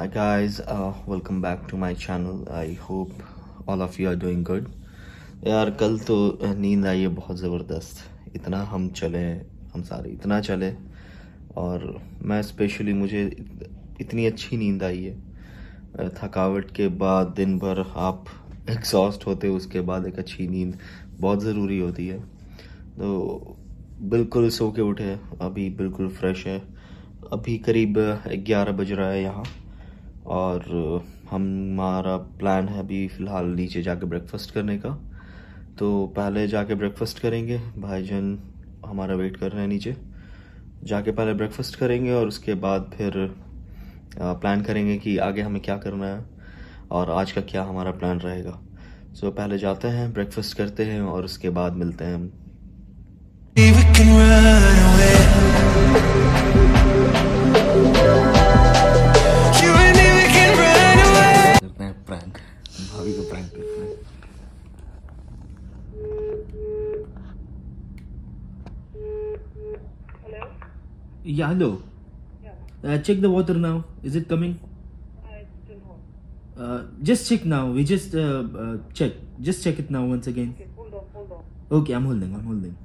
Hi guys, uh, welcome back to my channel. I hope all of you are doing good. यार कल तो नींद आई है बहुत ज़बरदस्त। इतना हम चले हम सारे इतना चले। और मैं स्पेशली मुझे इतनी अच्छी नींद आई है। थकावट के बाद दिन भर आप एग्जॉस्ट होते उसके बाद एक अच्छी नींद बहुत ज़रूरी होती है। तो बिल्कुल सो के उठे। अभी बिल्कुल फ्रेश है। अभी करीब ग्यारह बज रहा है यहाँ। और हमारा प्लान है अभी फ़िलहाल नीचे जाके ब्रेकफास्ट करने का। तो पहले जाके ब्रेकफास्ट करेंगे भाईजान हमारा वेट कर रहे हैं नीचे। जाके पहले ब्रेकफास्ट करेंगे और उसके बाद फिर प्लान करेंगे कि आगे हमें क्या करना है और आज का क्या हमारा प्लान रहेगा। सो so, पहले जाते हैं ब्रेकफास्ट करते हैं और उसके बाद मिलते हैं Yeah, hello. Yeah, Uh, check the water now. Is it coming? uh, it's still hot. Uh, just check now. We just uh, uh, check. Just check it now once again. Okay, hold on, hold on. Okay, I'm holding. I'm holding.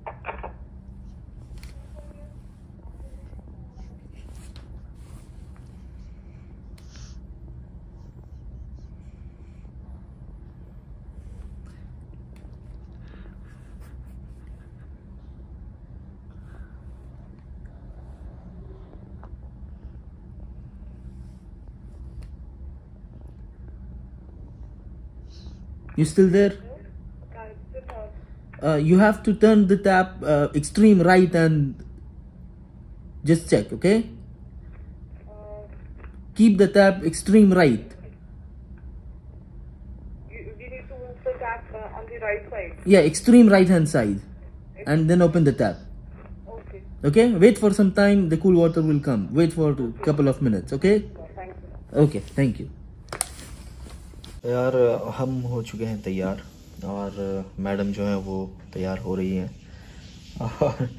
You still there? Yeah, it's still hot. Uh, you have to turn the tap uh, extreme right and just check. Okay. Uh, Keep the tap extreme right. you, we need to move the tap uh, on the right side. Yeah, extreme right hand side, and then open the tap. Okay, Okay. Wait for some time. The cool water will come. Wait for a couple of minutes. Okay. thank you. Okay. Thank you. यार, हम हो चुके हैं तैयार, और madam जो है वो तैयार हो रही हैं। और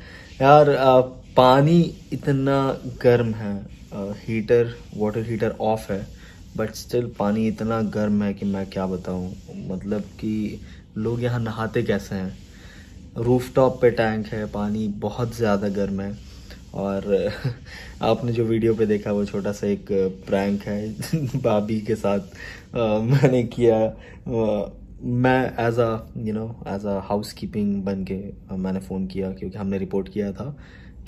यार पानी इतना गर्म है हीटर वाटर हीटर ऑफ़ है बट स्टिल पानी इतना गर्म है कि मैं क्या बताऊँ? मतलब कि लोग यहाँ नहाते कैसे हैं? रूफ टॉप पे टैंक है, पानी बहुत ज़्यादा गर्म है। और आपने जो वीडियो पे देखा वो छोटा सा एक प्रैंक है भाभी के साथ आ, मैंने किया आ, मैं as a you know as a housekeeping बन के मैंने फ़ोन किया क्योंकि हमने रिपोर्ट किया था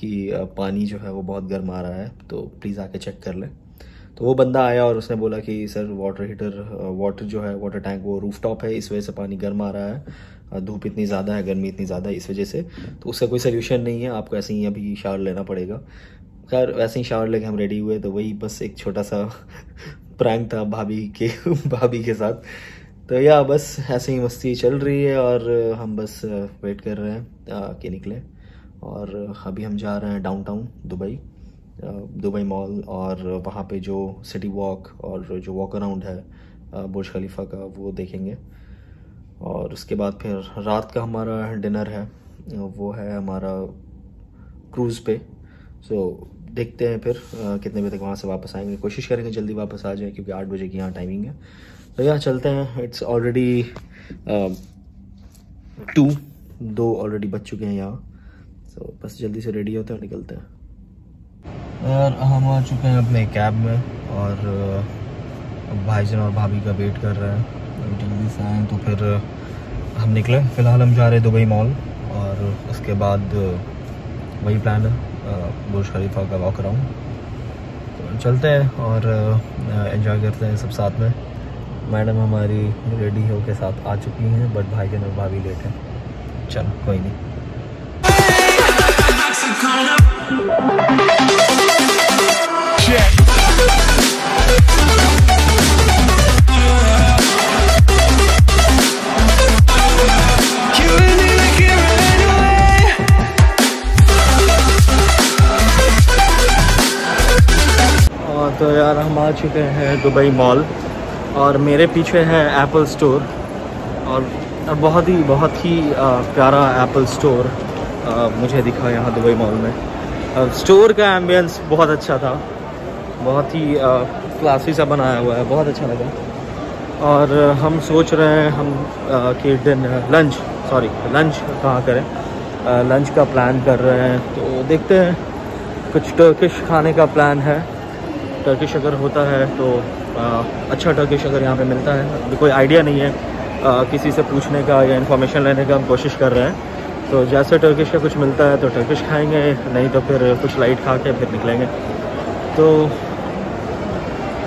कि पानी जो है वो बहुत गर्म आ रहा है तो प्लीज़ आके चेक कर लें। तो वो बंदा आया और उसने बोला कि, सर वाटर हीटर वाटर जो है वाटर टैंक वो रूफ टॉप है, इस वजह से पानी गर्म आ रहा है। धूप इतनी ज़्यादा है, गर्मी इतनी ज़्यादा है इस वजह से। तो उसका कोई सोल्यूशन नहीं है, आपको ऐसे ही अभी शावर लेना पड़ेगा। खैर, वैसे ही शावर लेके हम रेडी हुए तो वही बस एक छोटा सा प्रैंक था भाभी के भाभी के साथ। तो या, बस ऐसे ही मस्ती चल रही है और हम बस वेट कर रहे हैं कि निकले। और अभी हम जा रहे हैं डाउनटाउन दुबई। दुबई मॉल और वहाँ पे जो सिटी वॉक और जो वॉक अराउंड है बुर्ज खलीफा का, वो देखेंगे। और उसके बाद फिर रात का हमारा डिनर है, वो है हमारा क्रूज़ पे। सो, देखते हैं फिर कितने बजे तक वहाँ से वापस आएँगे। कोशिश करेंगे जल्दी वापस आ जाए, क्योंकि आठ बजे की यहाँ टाइमिंग है। तो यहाँ चलते हैं। इट्स ऑलरेडी टू दो ऑलरेडी बच चुके हैं यहाँ। सो, बस जल्दी से रेडी होते हैं निकलते हैं। यार हम आ चुके हैं अपने कैब में और अब भाईजान और भाभी का वेट कर रहे हैं। जल्दी से आए तो फिर हम निकले। फ़िलहाल हम जा रहे हैं दुबई मॉल और उसके बाद वही प्लान है बुर्ज खलीफा का वॉक अराउंड तो चलते हैं और एंजॉय करते हैं सब साथ में। मैडम हमारी रेडी हो के साथ आ चुकी हैं बट भाईजान और भाभी लेट हैं। चलो, कोई नहीं। हाँ, तो यार हम आ चुके हैं दुबई मॉल और मेरे पीछे है एप्पल स्टोर और बहुत ही बहुत ही प्यारा एप्पल स्टोर मुझे दिखा यहाँ दुबई मॉल में। स्टोर का एम्बियंस बहुत अच्छा था। बहुत ही क्लासी सा बनाया हुआ है बहुत अच्छा लगा। और हम सोच रहे हैं हम कि दिन लंच सॉरी लंच कहाँ करें? लंच का प्लान कर रहे हैं तो देखते हैं। कुछ टर्किश खाने का प्लान है। टर्किश अगर होता है तो आ, अच्छा टर्किश अगर यहाँ पे मिलता है। कोई आइडिया नहीं है आ, किसी से पूछने का या इन्फॉर्मेशन लेने का हम कोशिश कर रहे हैं। तो जैसे टर्किश का कुछ मिलता है तो टर्किश खाएँगे नहीं तो फिर कुछ लाइट खा के फिर निकलेंगे। तो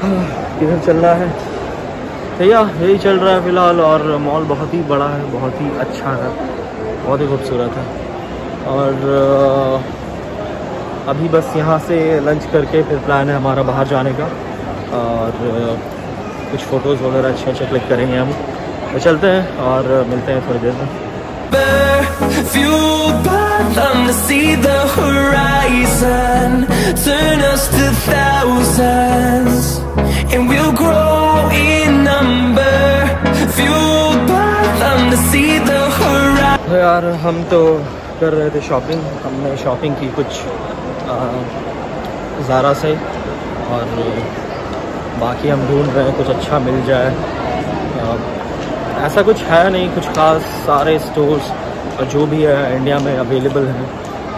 किधर चल रहा है। भैया, यही चल रहा है फ़िलहाल और मॉल बहुत ही बड़ा है, बहुत ही अच्छा है। बहुत ही खूबसूरत है। और अभी बस यहाँ से लंच करके फिर प्लान है हमारा बाहर जाने का। और, कुछ फ़ोटोज़ वगैरह अच्छे अच्छे क्लिक करेंगे हम। तो चलते हैं और मिलते हैं थोड़ी देर में। Them to see the horizon Turn us to thousands And we'll grow in number Fueled by them to see the horizon तो यार हम तो कर रहे थे शॉपिंग हमने शॉपिंग की कुछ ज़ारा से और बाकी हम ढूंढ रहे हैं कुछ अच्छा मिल जाए ऐसा कुछ है नहीं कुछ खास सारे स्टोर्स और जो भी है इंडिया में अवेलेबल है।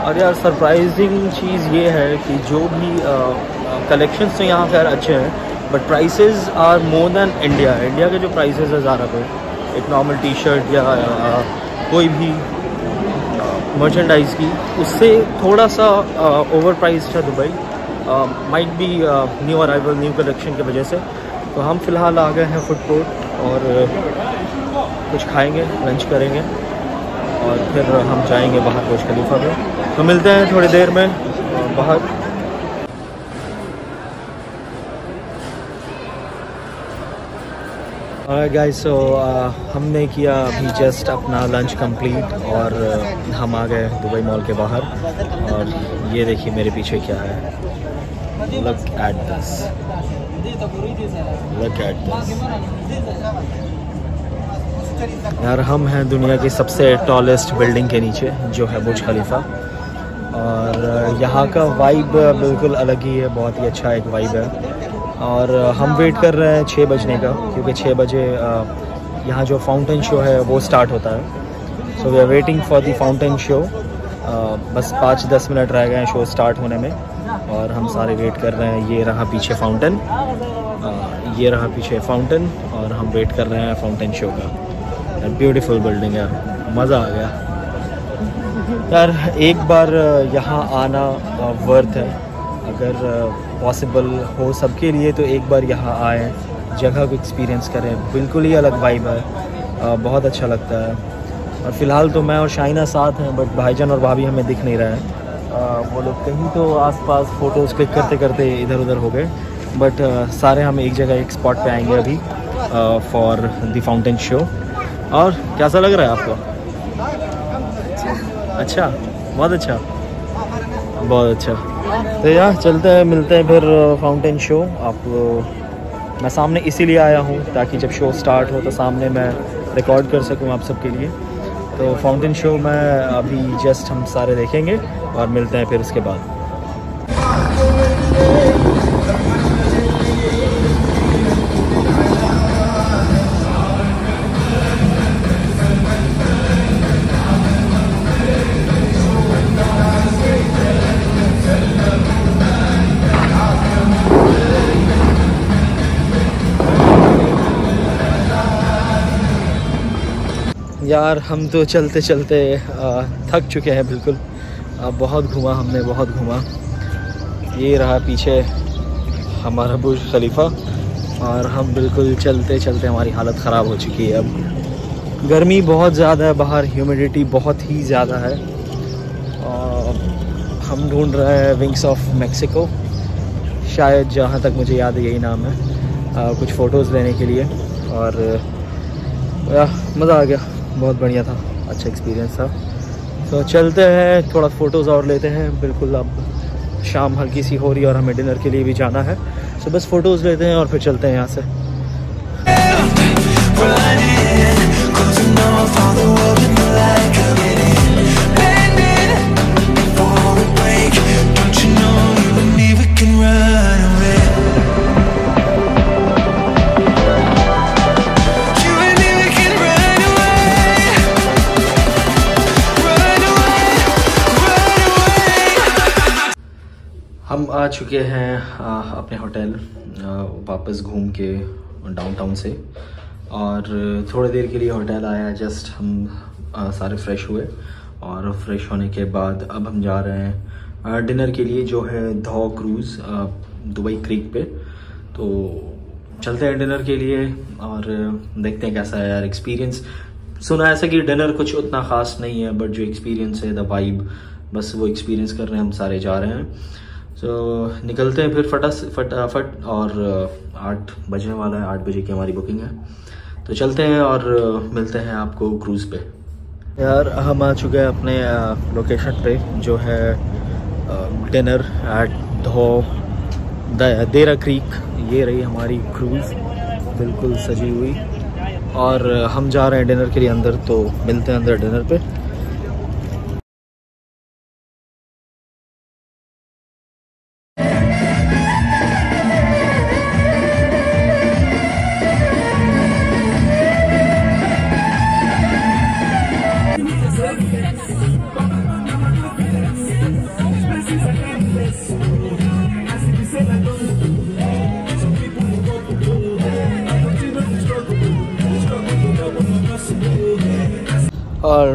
और यार सरप्राइजिंग चीज़ ये है कि जो भी कलेक्शंस तो यहाँ खैर अच्छे हैं but prices are more than India India के जो प्राइसेस है ज़ारा पे एक नॉर्मल टी शर्ट या आ, कोई भी मर्चेंडाइज की उससे थोड़ा सा ओवर प्राइस था Dubai. Might be new arrival new collection की वजह से। तो हम फ़िलहाल आ गए हैं फ़ूड कोर्ट और कुछ खाएँगे लंच करेंगे। और फिर हम जाएँगे बाहर बुर्ज खलीफा में। तो मिलते हैं थोड़ी देर में बाहर। गाइस सो हमने किया अभी जस्ट अपना लंच कंप्लीट और uh, हम आ गए दुबई मॉल के बाहर। और ये देखिए मेरे पीछे क्या है। Look at this look at this यार, हम हैं दुनिया की सबसे टॉलेस्ट बिल्डिंग के नीचे, जो है बुर्ज खलीफा और यहाँ का वाइब बिल्कुल अलग ही है, बहुत ही अच्छा एक वाइब है। और हम वेट कर रहे हैं छः बजने का, क्योंकि छः बजे यहाँ जो फाउंटेन शो है, वो स्टार्ट होता है। So we are waiting for the fountain show बस पाँच दस मिनट रह गए हैं शो स्टार्ट होने में। और हम सारे वेट कर रहे हैं, ये रहा पीछे फाउंटेन ये रहा पीछे फाउंटेन और हम वेट कर रहे हैं फाउंटेन शो का। ब्यूटीफुल बिल्डिंग है मज़ा आ गया। यार, एक बार यहाँ आना वर्थ है। अगर पॉसिबल हो सबके लिए तो एक बार यहाँ आए, जगह को एक्सपीरियंस करें। बिल्कुल ही अलग वाइब है। बहुत अच्छा लगता है। और फ़िलहाल तो मैं और शाइना साथ हैं बट भाईजान और भाभी हमें दिख नहीं रहे हैं। वो लोग कहीं तो आसपास फ़ोटोज़ क्लिक करते करते इधर उधर हो गए। बट सारे हम एक जगह, एक स्पॉट पे आएँगे अभी फॉर द फाउंटेन शो और कैसा लग रहा है आपको? अच्छा बहुत अच्छा। बहुत अच्छा। तो यार, चलते हैं, मिलते हैं फिर फाउंटेन शो आप मैं सामने इसीलिए आया हूँ ताकि जब शो स्टार्ट हो तो सामने मैं रिकॉर्ड कर सकूँ आप सबके लिए। तो फाउंटेन शो में अभी जस्ट हम सारे देखेंगे और मिलते हैं फिर उसके बाद। यार हम तो चलते चलते थक चुके हैं बिल्कुल। बहुत घुमा हमने बहुत घुमा। ये रहा पीछे हमारा बुर्ज खलीफा और हम बिल्कुल चलते चलते हमारी हालत ख़राब हो चुकी है अब। गर्मी बहुत ज़्यादा है बाहर ह्यूमिडिटी बहुत ही ज़्यादा है। और हम ढूंढ रहे हैं विंग्स ऑफ़ मेक्सिको शायद जहाँ तक मुझे याद है यही नाम है। आ, कुछ फ़ोटोज़ लेने के लिए और मज़ा आ गया। बहुत बढ़िया था अच्छा एक्सपीरियंस था। तो चलते हैं, थोड़ा फ़ोटोज़ और लेते हैं। बिल्कुल अब शाम हल्की सी हो रही है और हमें डिनर के लिए भी जाना है। तो बस फ़ोटोज़ लेते हैं और फिर चलते हैं यहाँ से। आ चुके हैं अपने होटल वापस घूम के डाउनटाउन से। और थोड़ी देर के लिए होटल आया जस्ट हम सारे फ्रेश हुए। और फ्रेश होने के बाद अब हम जा रहे हैं डिनर के लिए जो है धौ क्रूज़ दुबई क्रीक पे। तो चलते हैं डिनर के लिए और देखते हैं कैसा है यार एक्सपीरियंस सुना ऐसा कि डिनर कुछ उतना ख़ास नहीं है बट जो एक्सपीरियंस है द वाइब बस वो एक्सपीरियंस करने हम सारे जा रहे हैं। तो निकलते हैं फिर फटा फटाफट और आठ बजने वाला है, आठ बजे की हमारी बुकिंग है। तो चलते हैं और मिलते हैं आपको क्रूज़ पे। यार, हम आ चुके हैं अपने लोकेशन पे, जो है डिनर एट धो देरा क्रीक ये रही हमारी क्रूज़ बिल्कुल सजी हुई। और हम जा रहे हैं डिनर के लिए अंदर तो मिलते हैं अंदर डिनर पे।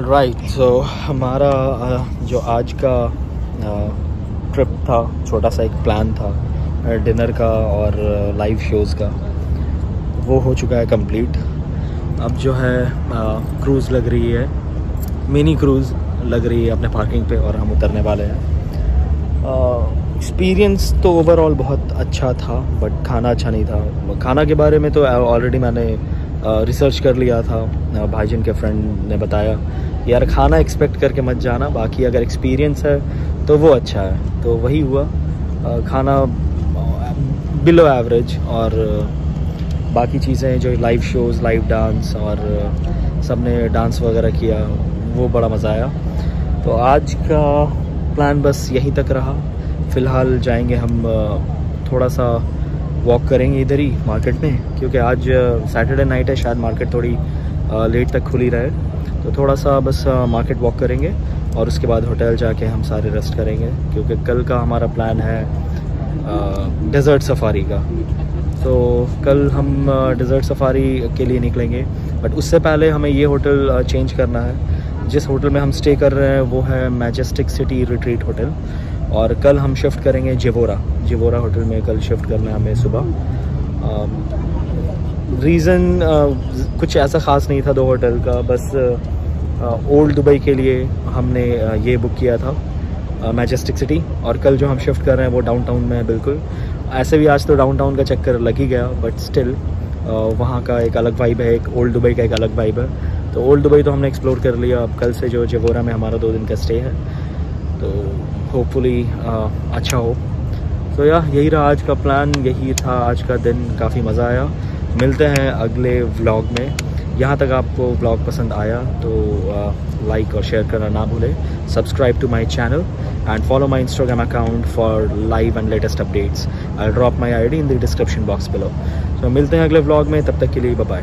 राइट सो हमारा जो आज का ट्रिप था, छोटा सा एक प्लान था डिनर का और लाइव शोज़ का, वो हो चुका है कंप्लीट अब जो है क्रूज़ लग रही है मिनी क्रूज़ लग रही है अपने पार्किंग पे और हम उतरने वाले हैं. एक्सपीरियंस तो ओवरऑल बहुत अच्छा था बट खाना अच्छा नहीं था. खाना के बारे में तो ऑलरेडी मैंने रिसर्च कर लिया था। भाईजन के फ्रेंड ने बताया, यार, खाना एक्सपेक्ट करके मत जाना, बाकी अगर एक्सपीरियंस है तो वो अच्छा है। तो वही हुआ। खाना बिलो एवरेज और बाकी चीज़ें जो लाइव शोज़ लाइव डांस और सबने डांस वगैरह किया, वो बड़ा मज़ा आया। तो आज का प्लान बस यहीं तक रहा। फ़िलहाल जाएँगे हम थोड़ा सा वॉक करेंगे इधर ही मार्केट में, क्योंकि आज सैटरडे नाइट है, शायद मार्केट थोड़ी लेट तक खुली रहे। तो थोड़ा सा बस मार्केट वॉक करेंगे और उसके बाद होटल जाके हम सारे रेस्ट करेंगे, क्योंकि कल का हमारा प्लान है डेज़र्ट सफारी का। तो कल हम डेज़र्ट सफारी के लिए निकलेंगे बट उससे पहले हमें ये होटल चेंज करना है। जिस होटल में हम स्टे कर रहे हैं, वो है मैजेस्टिक सिटी रिट्रीट होटल और कल हम शिफ्ट करेंगे जिवोरा जिवोरा होटल में कल शिफ्ट करना है हमें सुबह। रीज़न uh, कुछ ऐसा ख़ास नहीं था दो होटल का बस ओल्ड uh, दुबई के लिए हमने uh, ये बुक किया था मैजेस्टिक सिटी और कल जो हम शिफ्ट कर रहे हैं वो डाउनटाउन में है बिल्कुल। ऐसे भी आज तो डाउनटाउन का चक्कर लग ही गया बट स्टिल वहाँ का एक अलग वाइब है एक ओल्ड दुबई का एक अलग वाइब है। तो ओल्ड दुबई तो हमने एक्सप्लोर कर लिया अब कल से जो जगोरा में हमारा दो दिन का स्टे है। तो होपफुली अच्छा हो। तो यार यही रहा आज का प्लान यही था आज का दिन, काफ़ी मज़ा आया। मिलते हैं अगले व्लॉग में। यहाँ तक आपको व्लॉग पसंद आया तो लाइक और शेयर करना ना भूलें। Subscribe to my channel and follow my Instagram account for live and latest updates I drop my ID in the description box below तो मिलते हैं अगले व्लॉग में, तब तक के लिए बाय